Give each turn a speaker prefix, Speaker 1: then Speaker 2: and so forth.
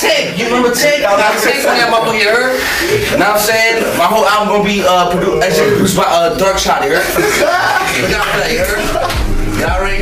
Speaker 1: Tech. You remember Tig? I got Tech on that motherfucker, you know what I'm saying my whole album gonna be uh, produced, actually produced by uh, Dark Shot, you heard? Look out for that, you heard? Y'all ready?